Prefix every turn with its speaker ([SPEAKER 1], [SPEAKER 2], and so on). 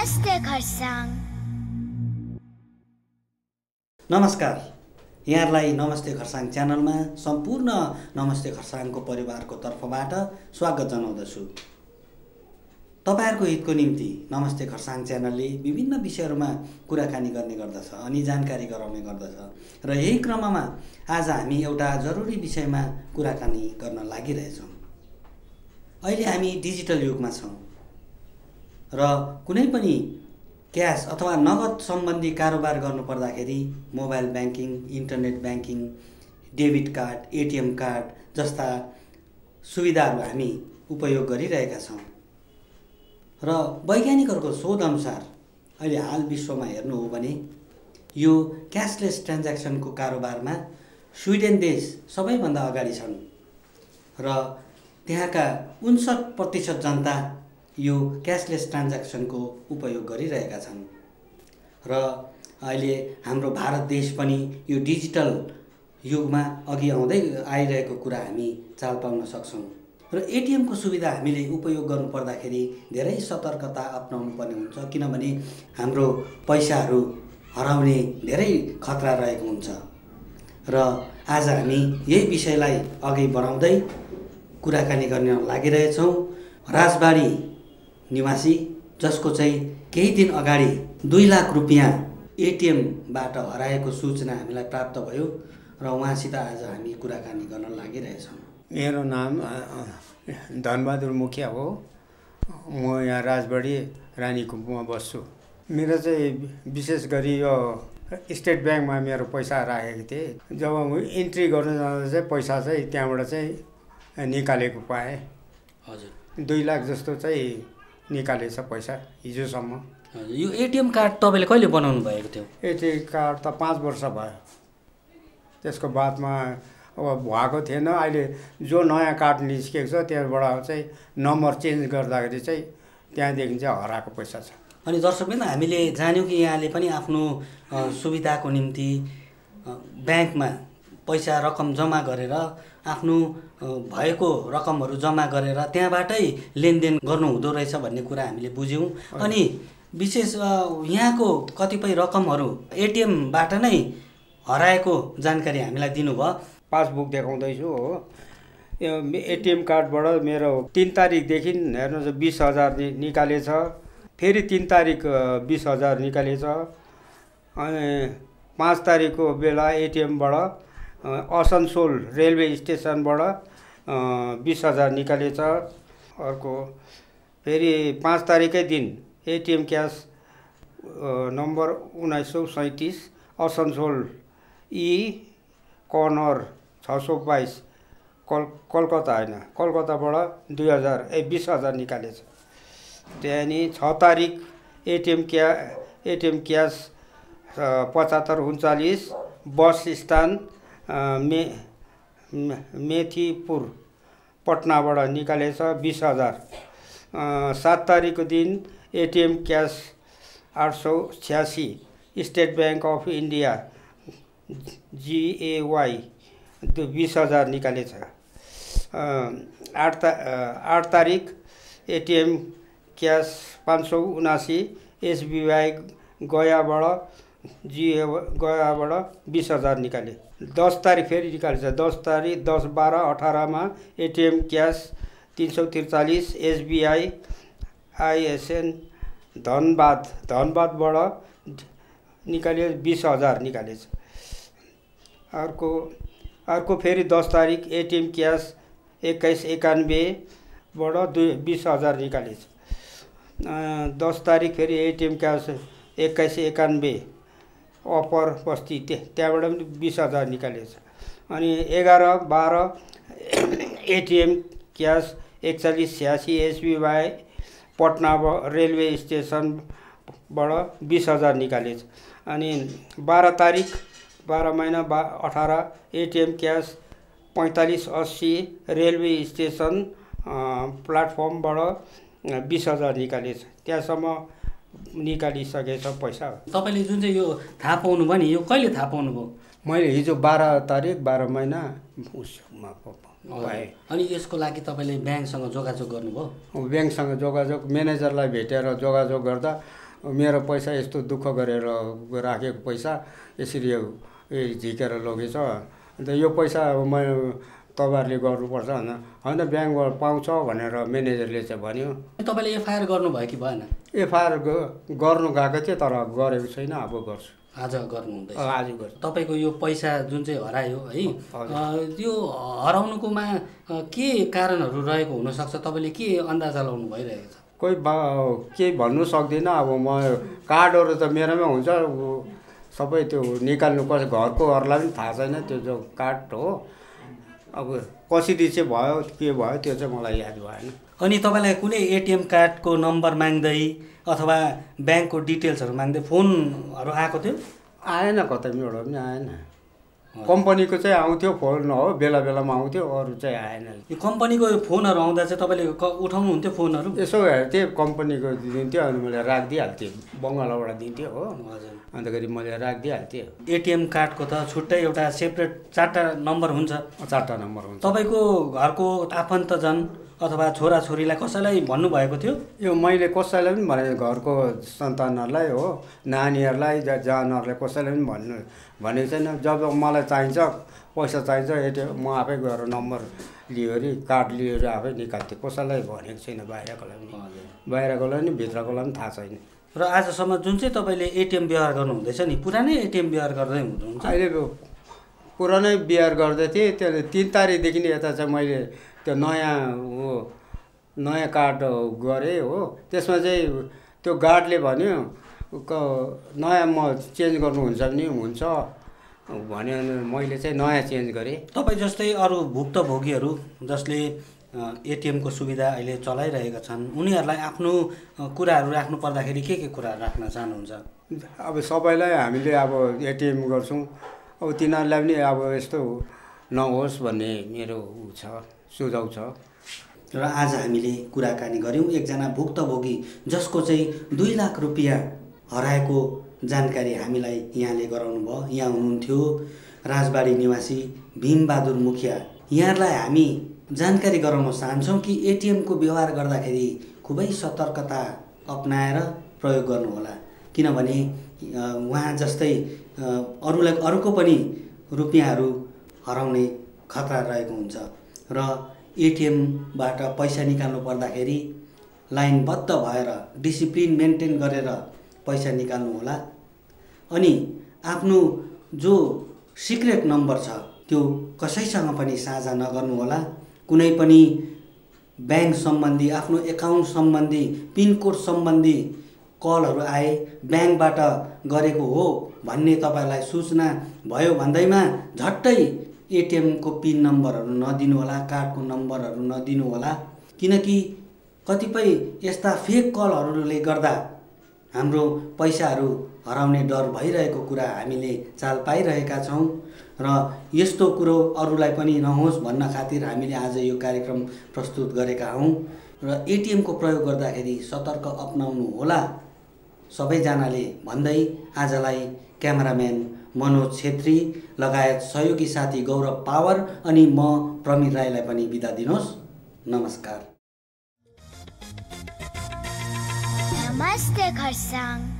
[SPEAKER 1] नमस्ते खरसाङ
[SPEAKER 2] नमस्कार। यहाँलाई नमस्ते खरसाङ च्यानलमा सम्पूर्ण नमस्ते खरसाङको परिवारको तर्फबाट स्वागत जनाउँदछु। तपाईँहरूको हितको निम्ति नमस्ते खरसाङ च्यानलले विभिन्न विषयहरूमा कुराकानी गर्ने गर्दछ अनि जानकारी गराउने गर्दछ। र यही क्रममा आज हामी एउटा जरुरी विषयमा कुराकानी गर्न लागिरहेछौँ। अहिले हामी डिजिटल युगमा छौँ। र कुनै पनि क्यास अथवा नगद सम्बन्धी कारोबार गर्नु पर्दाखेरि mobile banking internet banking debit card ATM card जस्ता सुविधाहरू हामी उपयोग गरिरहेका छौँ। र वैज्ञानिकहरूको शोधअनुसार अहिले हाल विश्वमा हेर्नु हो भने यो क्यासलेस ट्रान्ज्याक्सनको कारोबारमा स्विडेन देश सबैभन्दा अगाडि छन् र त्यहाँका उन्सठ प्रतिशत जनता यो क्यासलेस ट्रान्ज्याक्सनको उपयोग गरिरहेका छन्। र अहिले हाम्रो भारत देश पनि यो डिजिटल युगमा अघि आउँदै आइरहेको कुरा हामी चाल पाउन सक्छौँ। र एटिएमको सुविधा हामीले उपयोग गर्नु पर्दाखेरि धेरै सतर्कता अप्नाउनु पर्ने हुन्छ किनभने हाम्रो पैसाहरू हराउने धेरै खतरा रहेको हुन्छ। र आज हामी यही विषयलाई अघि बढाउँदै कुराकानी गर्न लागिरहेछौँ। राजबाडी निवासी जसको चाहिँ केही दिन अगाडि दुई लाख रुपियाँ एटिएमबाट हराएको सूचना हामीलाई प्राप्त भयो र उहाँसित आज हामी कुराकानी गर्न लागिरहेछौँ।
[SPEAKER 3] मेरो नाम धनबहादुर मुखिया हो। म यहाँ राजबाडी रानीकुम्पमा बस्छु। मेरो चाहिँ विशेष गरी यो स्टेट ब्याङ्कमा मेरो पैसा राखेको थिएँ। जब म इन्ट्री गर्नु जाँदा चाहिँ पैसा चाहिँ त्यहाँबाट चाहिँ निकालेको पाएँ।
[SPEAKER 2] हजुर।
[SPEAKER 3] दुई लाख जस्तो चाहिँ निकालेछ पैसा हिजोसम्म।
[SPEAKER 2] यो एटिएम कार्ड तपाईँले कहिले बनाउनु भएको थियो?
[SPEAKER 3] एटी कार्ड त पाँच वर्ष भयो। त्यसको बादमा अब भएको थिएन। अहिले जो नयाँ कार्ड निस्केको छ त्यहाँबाट चाहिँ नम्बर चेन्ज गर्दाखेरि चाहिँ त्यहाँदेखि चाहिँ हराएको पैसा छ।
[SPEAKER 2] अनि दर्शकबिन हामीले जान्यौँ कि यहाँले पनि आफ्नो सुविधाको निम्ति ब्याङ्कमा पैसा रकम जम्मा गरेर आफ्नो भएको रकमहरू जम्मा गरेर त्यहाँबाटै लेनदेन गर्नु हुँदो रहेछ भन्ने कुरा हामीले बुझ्यौँ। अनि विशेष यहाँको कतिपय रकमहरू एटिएमबाट नै हराएको जानकारी हामीलाई दिनुभयो।
[SPEAKER 3] पासबुक देखाउँदैछु हो। यो एटिएम कार्डबाट मेरो तिन तारिकदेखि हेर्नुहोस् बिस हजार निकालेछ। फेरि तिन तारिक बिस हजार निकालेछ। अनि पाँच तारिकको बेला एटिएमबाट असनसोल रेलवे स्टेसनबाट बिस हजार निकालेछ। अर्को फेरि पाँच तारिकै दिन एटिएम क्यास नम्बर उन्नाइस सौ सैँतिस असनसोल ई कर्नर छ सौ बाइस कल कलकत्ता होइन कलकत्ताबाट दुई हजार ए बिस हजार निकालेछ। त्यहाँदेखि छ तारिक एटिएम क्या एटिएम क्यास पचहत्तर उन्चालिस बस अ, मे मेथीपुर पटनाबाट निकालेछ बिस हजार। सात तारिकको दिन एटिएम क्यास आठ सौ छ्यासी स्टेट ब्याङ्क अफ इन्डिया जिएवाई बिस हजार निकालेछ। आठ ता आठ तारिक एटिएम क्यास पाँच सौ उनासी एसबिआई गयाबाट जिए गयाबाट बिस हजार निकाले। दस तारिक फेरि निकालेछ दस तारिक दस बाह्र अठारमा एटिएम क्यास तिन सौ त्रिचालिस एसबिआई आइएसएन धनबाद। धनबादबाट निकाले बिस हजार निकालेछ। अर्को अर्को फेरि दस तारिक एटिएम क्यास एक्काइस एकानब्बेबाट दुई बिस हजार निकालेछ। दस तारिक फेरि एटिएम क्यास एक्काइस एकानब्बे। अप्पर बस्ती त्यहाँ त्यहाँबाट पनि बिस हजार निकालेछ अनि एघार बाह्र एटिएम क्यास एकचालिस छ्यासी एसबिवाई पटना रेलवे स्टेसनबाट बिस हजार निकालेछ अनि बाह्र तारिक बाह्र महिना बा अठार एटिएम क्यास पैँतालिस अस्सी रेलवे स्टेसन प्लेटफर्मबाट बिस हजार निकालेछ त्यहाँसम्म निकालिसकेछ पैसा।
[SPEAKER 2] तपाईँले जुन चाहिँ यो थाहा पाउनुभयो नि यो कहिले थाहा पाउनुभयो
[SPEAKER 3] मैले हिजो बाह्र तारिक बाह्र महिना उसमा पाएँ।
[SPEAKER 2] अनि यसको लागि तपाईँले ब्याङ्कसँग जोगाजोग गर्नुभयो?
[SPEAKER 3] ब्याङ्कसँग जोगाजोग म्यानेजरलाई भेटेर जोगाजोग गर्दा मेरो पैसा यस्तो दुःख गरेर राखेको पैसा यसरी झिकेर लगेछ। अन्त यो पैसा म तपाईँहरूले गर्नुपर्छ होइन? होइन ब्याङ्कबाट पाउँछ भनेर म्यानेजरले चाहिँ भन्यो।
[SPEAKER 2] तपाईँले एफआइआर गर्नुभयो कि भएन?
[SPEAKER 3] एफआइआर गर्नु गएको थिएँ तर गरेको छैन अब गर्छु।
[SPEAKER 2] आज गर्नुहुँदैछ।
[SPEAKER 3] आज गर्छु।
[SPEAKER 2] तपाईँको यो पैसा जुन चाहिँ हरायो है त्यो हराउनुकोमा के कारणहरू रहेको हुनसक्छ? तपाईँले के अन्दाजा लाउनु भइरहेको छ?
[SPEAKER 3] कोही बा केही भन्नु सक्दिनँ अब म कार्डहरू त मेरोमै हुन्छ। सबै त्यो निकाल्नु पर्छ। घरकोहरूलाई पनि थाहा छैन त्यो जो कार्ड हो। अब कसरी चाहिँ भयो के भयो त्यो चाहिँ मलाई याद भएन।
[SPEAKER 2] अनि तपाईँलाई कुनै एटिएम कार्डको नम्बर माग्दै अथवा ब्याङ्कको डिटेल्सहरू माग्दै फोनहरू आएको थियो?
[SPEAKER 3] आएन कतै एउटा पनि आएन। कम्पनीको चाहिँ आउँथ्यो फोन हो बेला बेलामा आउँथ्यो अरू चाहिँ आएन।
[SPEAKER 2] यो कम्पनीको फोनहरू आउँदा चाहिँ तपाईँले उठाउनुहुन्थ्यो फोनहरू?
[SPEAKER 3] यसो हेर्थेँ कम्पनीको दिन्थ्यो अनि मैले राखिदिइहाल्थेँ। बङ्गालाबाट दिन्थ्यो हो।
[SPEAKER 2] हजुर।
[SPEAKER 3] अन्तखेरि मैले राखिदिइहाल्थेँ।
[SPEAKER 2] एटिएम कार्डको त छुट्टै एउटा सेपरेट चारवटा नम्बर हुन्छ।
[SPEAKER 3] चारवटा नम्बर हुन्छ।
[SPEAKER 2] तपाईँको घरको आफन्तजन अथवा छोराछोरीलाई कसैलाई भन्नुभएको थियो?
[SPEAKER 3] यो मैले कसैलाई पनि भने घरको सन्तानहरूलाई हो नानीहरूलाई जानहरूलाई कसैलाई पनि भन्नु भनेको छैन। जब मलाई चाहिन्छ पैसा चाहिन्छ एटिएम म आफै गएर नम्बर लियोरी कार्ड लिएर आफै निकाल्थेँ। कसैलाई भनेको छैन बाहिरकोलाई पनि बाहिरकोलाई नि भित्रकोलाई पनि थाहा छैन।
[SPEAKER 2] र आजसम्म जुन चाहिँ तपाईँले एटिएम व्यवहार गर्नुहुँदैछ नि पुरानै एटिएम व्यवहार गर्दै हुनुहुन्छ।
[SPEAKER 3] अहिले पुरानै बिहार गर्दै थिएँ। त्यो तिन तारिकदेखि यता चाहिँ मैले त्यो नयाँ हो नयाँ कार्ड गरेँ हो। त्यसमा चाहिँ त्यो गार्डले भन्यो क- नयाँ म चेन्ज गर्नुहुन्छ भने हुन्छ। भन्यो अनि मैले चाहिँ नयाँ चेन्ज गरेँ।
[SPEAKER 2] तपाईँ जस्तै अरू भुक्तभोगीहरू जसले एटिएमको सुविधा अहिले चलाइरहेका छन् उनीहरूलाई आफ्नो कुराहरू राख्नु पर्दाखेरि के के कुराहरू राख्न चाहनुहुन्छ?
[SPEAKER 3] अब सबैलाई हामीले अब एटिएम गर्छौँ। अब तिनीहरूलाई पनि अब यस्तो नहोस् भन्ने मेरो ऊ छ। सुझाउ छ।
[SPEAKER 2] र आज हामीले कुराकानी गऱ्यौँ। एकजना भुक्तभोगी जसको चाहिँ दुई लाख रुपियाँ हराएको जानकारी हामीलाई यहाँले गराउनु भयो। यहाँ हुनुहुन्थ्यो राजबाडी निवासी भीमबहादुर मुखिया। यहाँहरूलाई हामी जानकारी गराउन चाहन्छौँ कि एटिएमको व्यवहार गर्दाखेरि खुबै सतर्कता अप्नाएर प्रयोग गर्नुहोला। किनभने उहाँ जस्तै अरूलाई अरूको पनि रुपियाँहरू हराउने खतरा रहेको हुन्छ। र एटिएमबाट पैसा निकाल्नु पर्दाखेरि लाइनबद्ध भएर डिसिप्लिन मेन्टेन गरेर पैसा निकाल्नु होला। अनि आफ्नो जो सिक्रेट नम्बर छ त्यो कसैसँग पनि साझा नगर्नु होला। कुनै पनि ब्याङ्क सम्बन्धी आफ्नो एकाउन्ट सम्बन्धी पिनकोड सम्बन्धी कलहरू आए ब्याङ्कबाट गरेको हो भन्ने तपाईँलाई सूचना भयो भन्दैमा झट्टै एटिएमको पिन नम्बरहरू नदिनु होला कार्डको नम्बरहरू नदिनु होला किनकि कतिपय यस्ता फेक कलहरूले गर्दा हाम्रो पैसाहरू हराउने डर भइरहेको कुरा हामीले चाल पाइरहेका छौँ। र यस्तो कुरो अरूलाई पनि नहोस् भन्न खातिर हामीले आज यो कार्यक्रम प्रस्तुत गरेका हौँ। र एटिएमको प्रयोग गर्दाखेरि सतर्क अप्नाउनु होला सबैजनाले भन्दै आजलाई क्यामेराम्यान मनोज छेत्री लगायत सहयोगी साथी गौरव पावर अनि म प्रमिर राईलाई पनि बिदा दिनुहोस् नमस्कार।
[SPEAKER 1] नमस्ते खरसाङ।